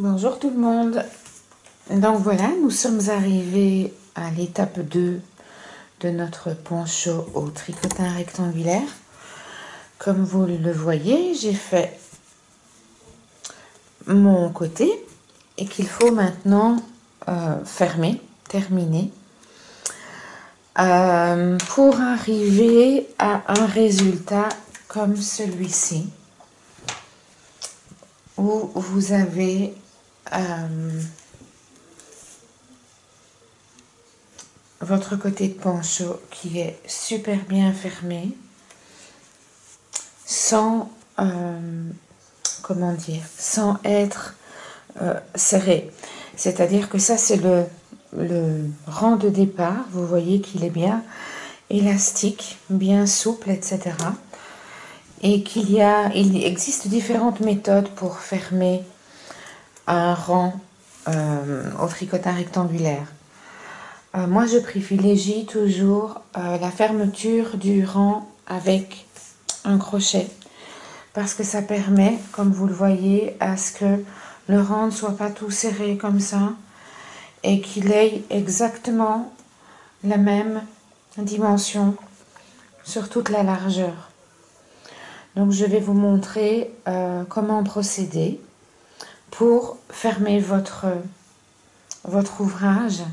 Bonjour tout le monde. Donc voilà, nous sommes arrivés à l'étape 2 de notre poncho au tricotin rectangulaire. Comme vous le voyez, j'ai fait mon côté et qu'il faut maintenant euh, fermer, terminer, euh, pour arriver à un résultat comme celui-ci où vous avez euh, votre côté de poncho qui est super bien fermé sans euh, comment dire sans être euh, serré. C'est à dire que ça c'est le, le rang de départ. Vous voyez qu'il est bien élastique bien souple etc et qu'il y a il existe différentes méthodes pour fermer un rang euh, au tricotin rectangulaire. Euh, moi, je privilégie toujours euh, la fermeture du rang avec un crochet parce que ça permet, comme vous le voyez, à ce que le rang ne soit pas tout serré comme ça et qu'il ait exactement la même dimension sur toute la largeur. Donc je vais vous montrer comment procéder pour fermer votre, votre ouvrage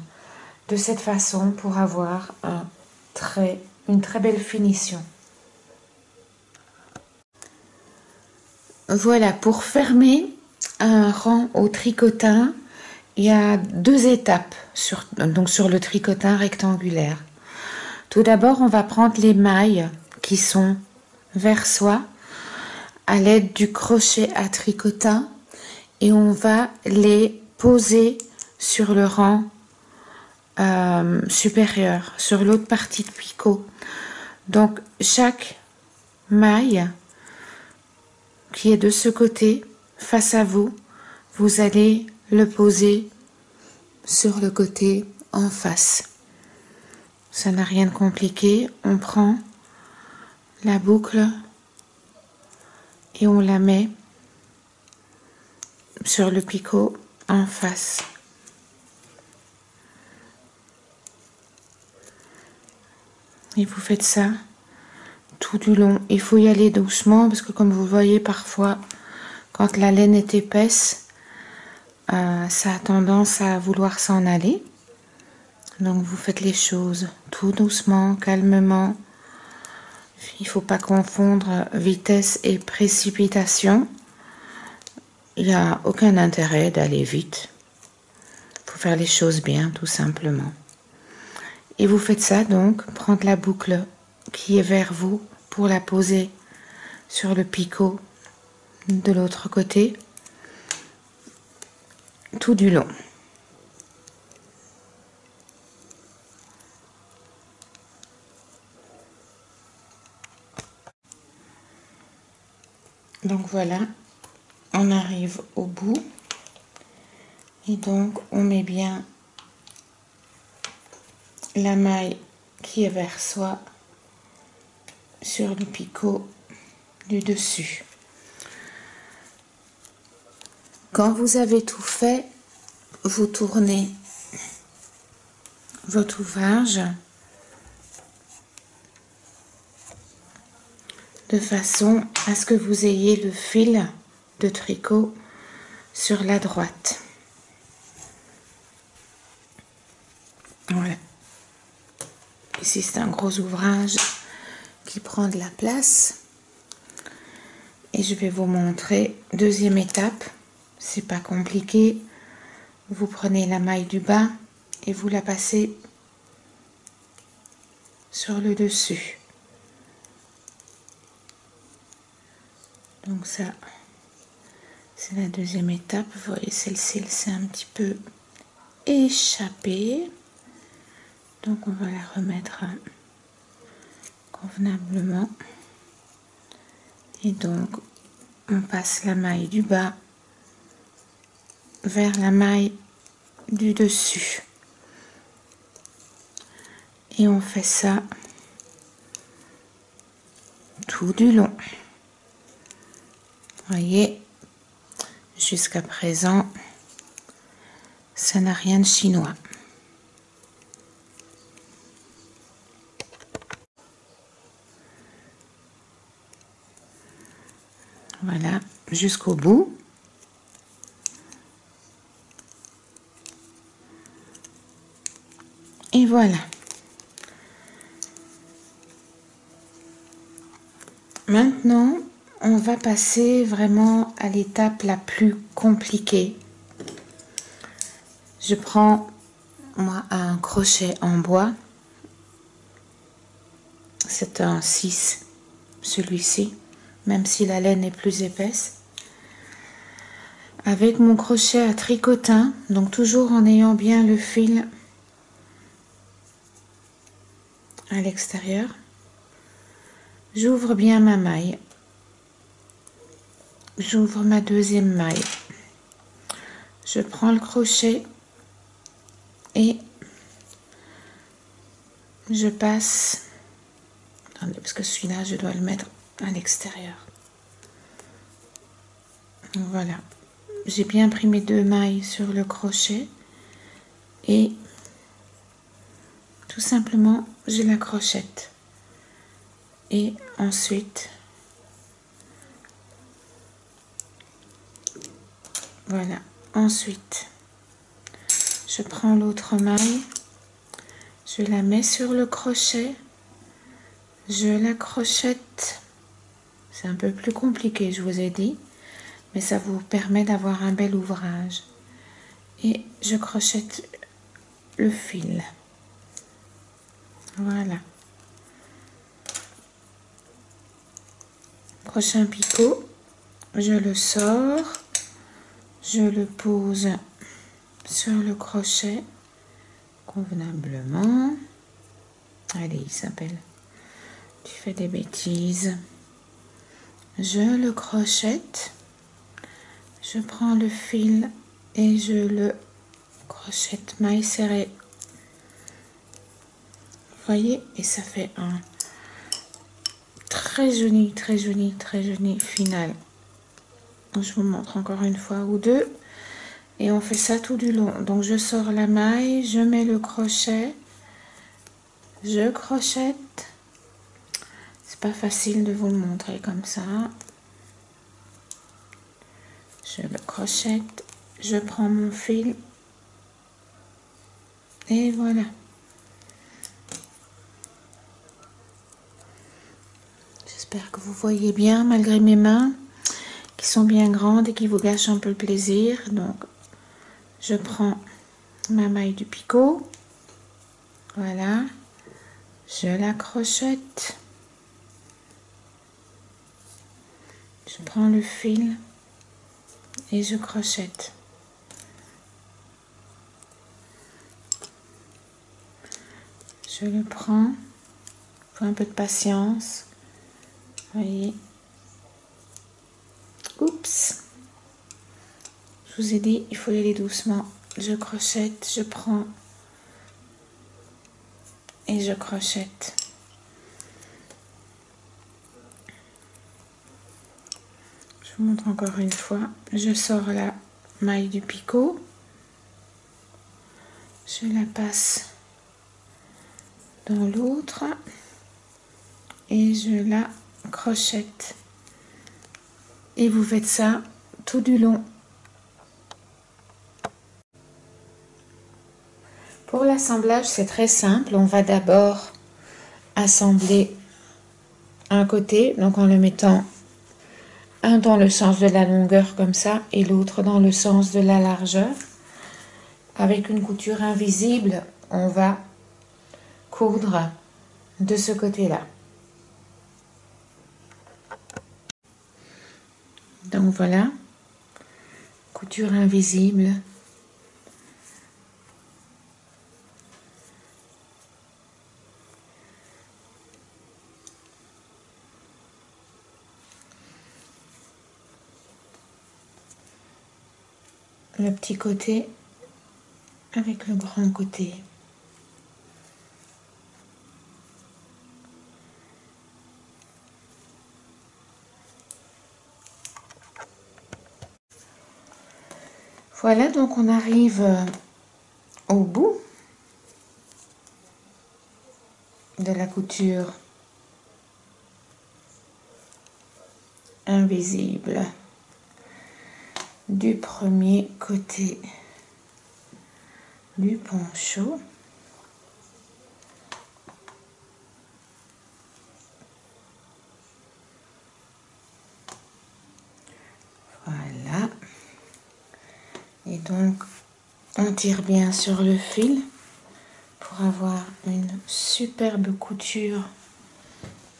de cette façon pour avoir une très belle finition. Voilà, pour fermer un rang au tricotin, il y a deux étapes donc sur le tricotin rectangulaire. Tout d'abord, on va prendre les mailles qui sont vers soi à l'aide du crochet à tricotin et on va les poser sur le rang euh, supérieur, sur l'autre partie de picot. Donc chaque maille qui est de ce côté, face à vous, vous allez le poser sur le côté en face. Ça n'a rien de compliqué. On prend la boucle et on la met sur le picot en face. Et vous faites ça tout du long. Il faut y aller doucement parce que comme vous voyez parfois, quand la laine est épaisse, euh, ça a tendance à vouloir s'en aller. Donc vous faites les choses tout doucement, calmement. Il ne faut pas confondre vitesse et précipitation il n'y a aucun intérêt d'aller vite. Il faut faire les choses bien, tout simplement. Et vous faites ça donc, prendre la boucle qui est vers vous pour la poser sur le picot de l'autre côté, tout du long. Donc voilà, on arrive au bout et donc on met bien la maille qui est vers soi sur le picot du dessus. Quand vous avez tout fait, vous tournez votre ouvrage de façon à ce que vous ayez le fil de tricot sur la droite. Voilà. Ici, c'est un gros ouvrage qui prend de la place. Et je vais vous montrer deuxième étape. C'est pas compliqué. Vous prenez la maille du bas et vous la passez sur le dessus. Donc ça, c'est la deuxième étape. Vous voyez, celle-ci, c'est un petit peu échappé. Donc, on va la remettre convenablement. Et donc, on passe la maille du bas vers la maille du dessus. Et on fait ça tout du long. Voyez, jusqu'à présent, Ça n'a rien de chinois. Voilà, jusqu'au bout. Et voilà. Maintenant, on va passer vraiment à l'étape la plus compliquée. Je prends moi un crochet en bois. C'est un 6, celui-ci, même si la laine est plus épaisse. Avec mon crochet à tricotin, donc toujours en ayant bien le fil à l'extérieur. J'ouvre bien ma maille. J'ouvre ma deuxième maille. Je prends le crochet et je passe. Parce que celui-là, je dois le mettre à l'extérieur. Voilà. J'ai bien pris mes deux mailles sur le crochet et tout simplement, je la crochette. Et ensuite, voilà. Ensuite, je prends l'autre maille, je la mets sur le crochet, je la crochette. C'est un peu plus compliqué, je vous ai dit, mais ça vous permet d'avoir un bel ouvrage. Et je crochette le fil. Voilà. Prochain picot, je le sors, je le pose sur le crochet convenablement. Allez, il s'appelle. Tu fais des bêtises. Je le crochette. Je prends le fil et je le crochette maille serrée voyez et ça fait un très joli très joli très joli final je vous montre encore une fois ou deux. Et on fait ça tout du long. Donc je sors la maille je mets le crochet. Je crochette. C'est pas facile de vous le montrer comme ça. Je le crochette. Je prends mon fil. Et voilà. J'espère que vous voyez bien malgré mes mains sont bien grandes et qui vous gâchent un peu le plaisir. Donc, je prends ma maille du picot. Voilà. Je la crochette. Je prends le fil et je crochette. Je le prends. Faut un peu de patience voyez je vous ai dit il faut aller doucement. Je crochette je prends. Et je crochette. Je vous montre encore une fois. Je sors la maille du picot. Je la passe dans l'autre. Et je la crochette et vous faites ça tout du long. Pour l'assemblage, c'est très simple. On va d'abord assembler un côté, donc en le mettant un dans le sens de la longueur comme ça et l'autre dans le sens de la largeur. Avec une couture invisible, on va coudre de ce côté-là. Donc voilà, couture invisible. Le petit côté avec le grand côté. Voilà, donc on arrive euh, au bout de la couture invisible du premier côté du poncho. Voilà. Et donc, on tire bien sur le fil pour avoir une superbe couture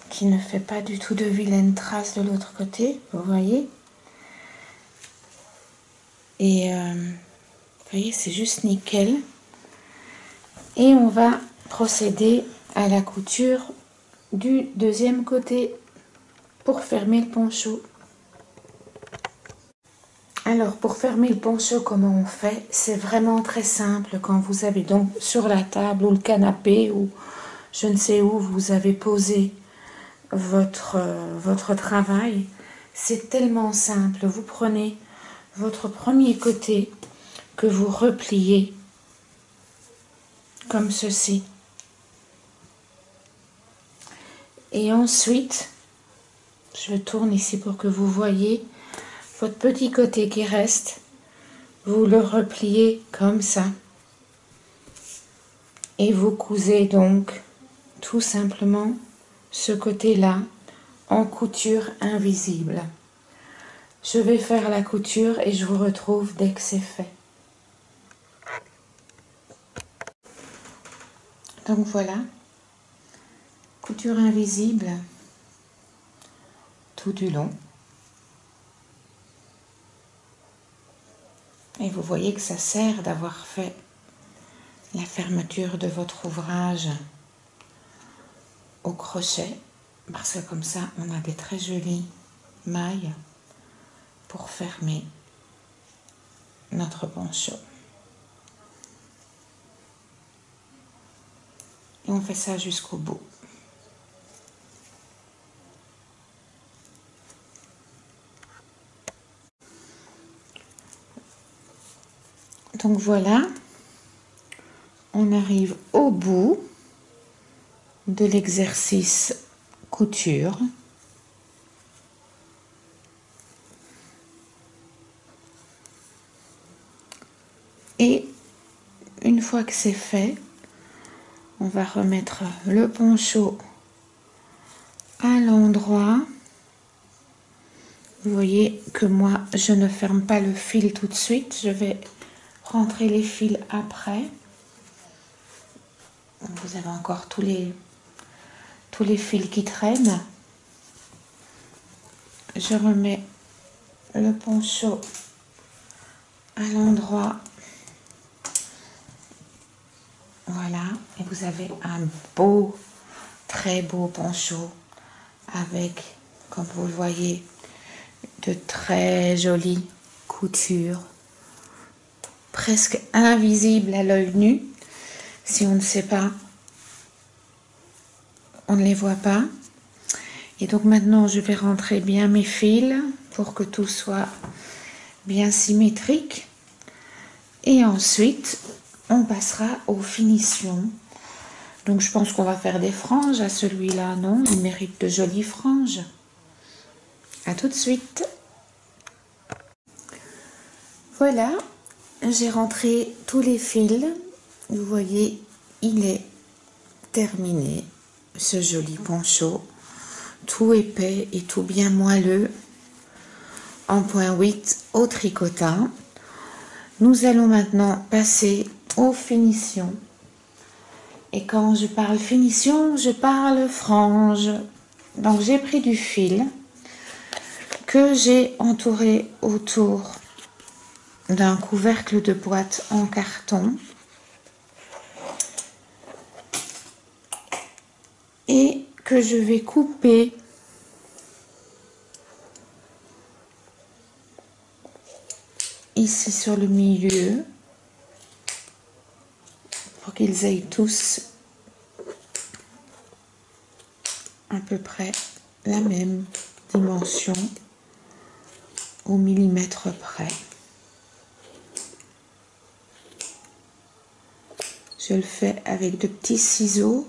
qui ne fait pas du tout de vilaines traces de l'autre côté, vous voyez. Et euh, vous voyez, c'est juste nickel. Et on va procéder à la couture du deuxième côté pour fermer le poncho. Alors, pour fermer le poncho, comment on fait? C'est vraiment très simple. Quand vous avez donc sur la table ou le canapé ou je ne sais où vous avez posé votre, euh, votre travail, c'est tellement simple. Vous prenez votre premier côté que vous repliez comme ceci. Et ensuite, je tourne ici pour que vous voyez votre petit côté qui reste, vous le repliez comme ça. Et vous cousez donc tout simplement ce côté-là en couture invisible. Je vais faire la couture et je vous retrouve dès que c'est fait. Donc voilà, couture invisible tout du long. Et vous voyez que ça sert d'avoir fait la fermeture de votre ouvrage au crochet parce que comme ça on a des très jolies mailles pour fermer notre poncho. Et on fait ça jusqu'au bout. Voilà, on arrive au bout de l'exercice couture. Et une fois que c'est fait, on va remettre le poncho à l'endroit. Vous voyez que moi, je ne ferme pas le fil tout de suite. Je vais rentrer les fils après. Vous avez encore tous les, tous les fils qui traînent. Je remets le poncho à l'endroit. Voilà, et vous avez un beau, très beau poncho avec, comme vous le voyez, de très jolies coutures presque invisible à l'œil nu. Si on ne sait pas, on ne les voit pas. Et donc maintenant, je vais rentrer bien mes fils pour que tout soit bien symétrique. Et ensuite, on passera aux finitions. Donc je pense qu'on va faire des franges à celui-là, non? Il mérite de jolies franges. À tout de suite. Voilà, j'ai rentré tous les fils. Vous voyez, il est terminé, ce joli poncho, tout épais et tout bien moelleux, en point 8 au tricotin. Nous allons maintenant passer aux finitions. Et quand je parle finition, je parle frange. Donc j'ai pris du fil que j'ai entouré autour d'un couvercle de boîte en carton. Et que je vais couper. Ici sur le milieu. Pour qu'ils aient tous à peu près la même dimension au millimètre près. Je le fais avec de petits ciseaux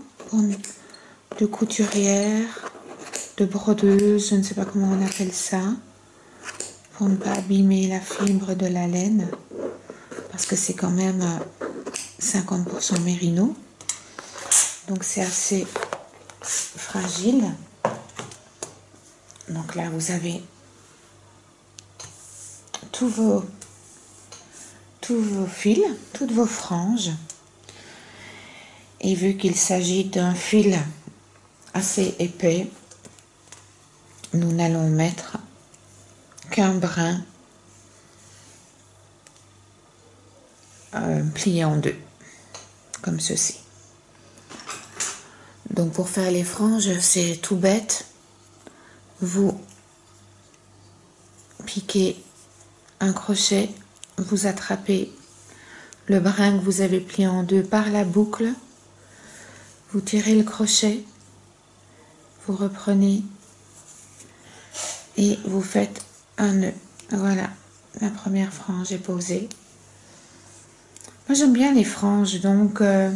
de couturière, de brodeuse, je ne sais pas comment on appelle ça, pour ne pas abîmer la fibre de la laine, parce que c'est quand même 50% mérino. Donc c'est assez fragile. Donc là, vous avez tous vos, tous vos fils, toutes vos franges. Et vu qu'il s'agit d'un fil assez épais, nous n'allons mettre qu'un brin euh, plié en deux, comme ceci. Donc pour faire les franges, c'est tout bête. Vous piquez un crochet, vous attrapez le brin que vous avez plié en deux par la boucle, vous tirez le crochet, vous reprenez et vous faites un nœud. Voilà, la première frange est posée. Moi j'aime bien les franges, donc euh,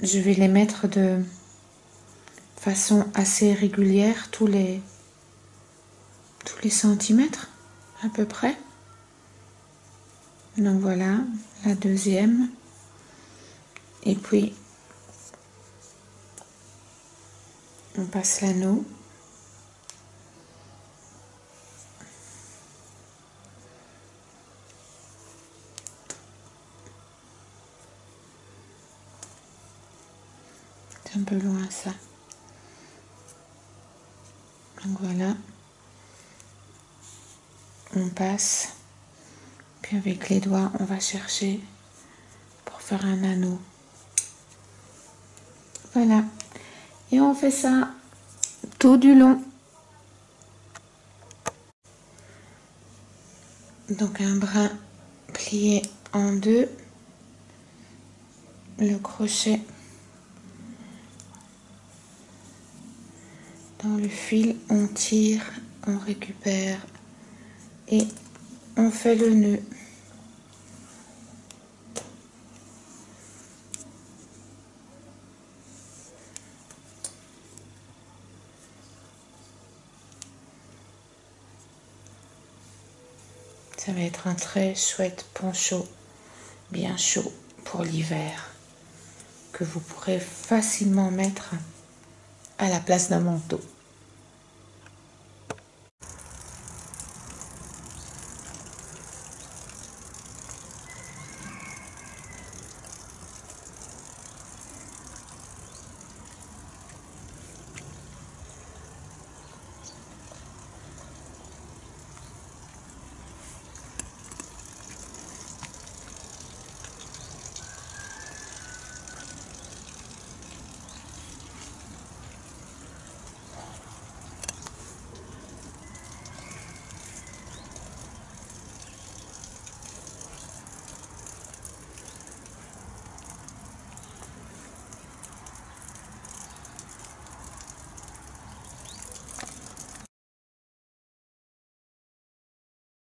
je vais les mettre de façon assez régulière tous les tous les centimètres à peu près. Donc voilà la deuxième. Et puis on passe l'anneau. C'est un peu loin ça. Donc voilà. On passe. Puis avec les doigts, on va chercher pour faire un anneau. Voilà. Et on fait ça tout du long. Donc un brin plié en deux. Le crochet dans le fil, on tire, on récupère et on fait le nœud. Ça va être un très chouette poncho, bien chaud pour l'hiver, que vous pourrez facilement mettre à la place d'un manteau.